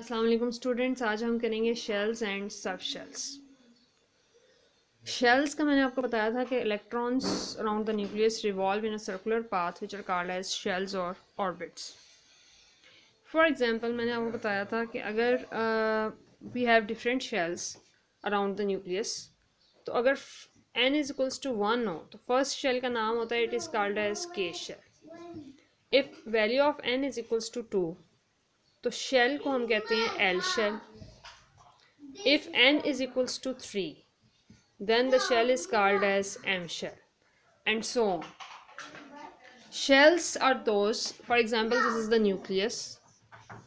वालेकुम स्टूडेंट्स, आज हम करेंगे shells and sub shells shells का मैंने आपको बताया था कि electrons around the nucleus revolve in a circular path which are called as shells और ऑर्बिट्स फॉर एग्जांपल मैंने आपको बताया था कि अगर we have different shells around the nucleus तो अगर n is equals to one हो तो फ़र्स्ट शेल का नाम होता है it is called as K shell if value of n is equals to two तो शेल को हम कहते हैं L shell if n is equals to three then the shell is called as M shell and so shells are those for example this is the nucleus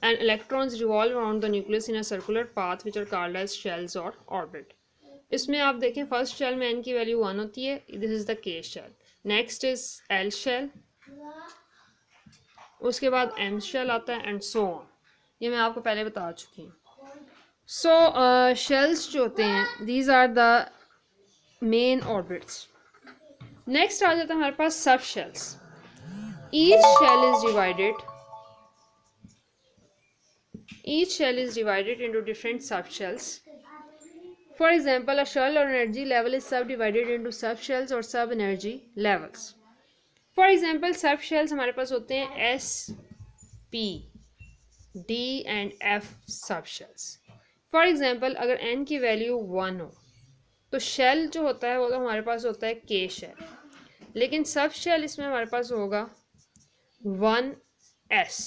and electrons revolve around the nucleus in a circular path which are called as shells और orbit इसमें आप देखें first shell में n की value one होती है this is the के shell next is L shell उसके बाद एम शेल आता है एंड सो ऑन ये मैं आपको पहले बता चुकी हूँ। सो शेल्स जो होते हैं these are the main orbits next आ जाता है हमारे पास subshells each shell is divided each shell is divided into different subshells for example shell और एनर्जी लेवल इज़ सब डिवाइडेड इंटू सब subshells sub energy levels for example subshells हमारे पास होते हैं s p d and f subshells for example अगर N की value one हो तो शेल जो होता है, वो तो हमारे पास होता है के शेल लेकिन सब शेल इसमें हमारे पास होगा वन एस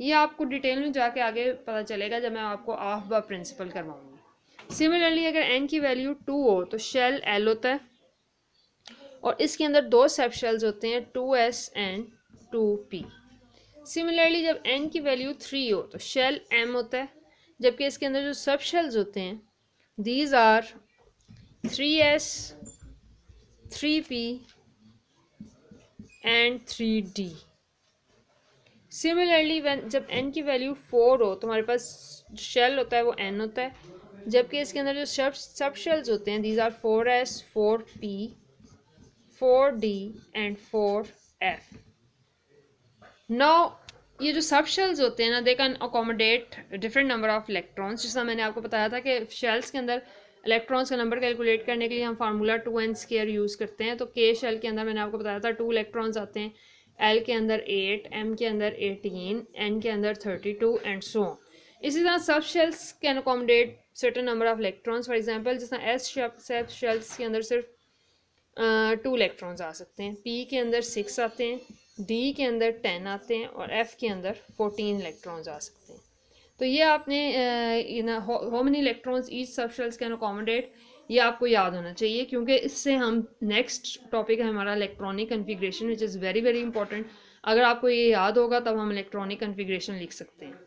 ये आपको डिटेल में जाके आगे पता चलेगा जब मैं आपको ऑफ़ ब प्रिंसिपल करवाऊँगी. सिमिलरली अगर एन की वैल्यू टू हो तो शेल एल होता है और इसके अंदर दो सब शेल्स होते हैं two s and two p similarly जब एन की वैल्यू थ्री हो तो शेल एम होता है, जबकि इसके अंदर जो सब शेल्स होते हैं these are three s three p and three d similarly जब एन की वैल्यू फोर हो तो हमारे पास शेल होता है, वो एन होता है, जबकि इसके अंदर जो सब सब शेल्स होते हैं these are four s four p four d and four f now ये जो सब शेल्स होते हैं ना they can accommodate different number of electrons जिसका मैंने आपको बताया था कि शेल्स के अंदर इलेक्ट्रॉन्स का नंबर कैलकुलेट करने के लिए हम formula two n square use करते हैं। तो के शेल के अंदर मैंने आपको बताया था टू इलेक्ट्रॉन्स आते हैं। एल के अंदर एट एम के अंदर एटीन एन के अंदर थर्टी टू एंड सो इसी तरह subshells can accommodate certain number of electrons for example जिस एस सब शेल्स के अंदर सिर्फ़ टू इलेक्ट्रॉन्स आ सकते हैं। पी के अंदर सिक्स आते हैं। डी के अंदर टेन आते हैं और एफ़ के अंदर फोर्टीन इलेक्ट्रॉन्स आ सकते हैं। तो ये आपने how many electrons each subshells can accommodate ये आपको याद होना चाहिए, क्योंकि इससे हम नेक्स्ट टॉपिक है हमारा electronic configuration which is very very important अगर आपको ये याद होगा, तब हम इलेक्ट्रॉनिक कन्फिग्रेशन लिख सकते हैं।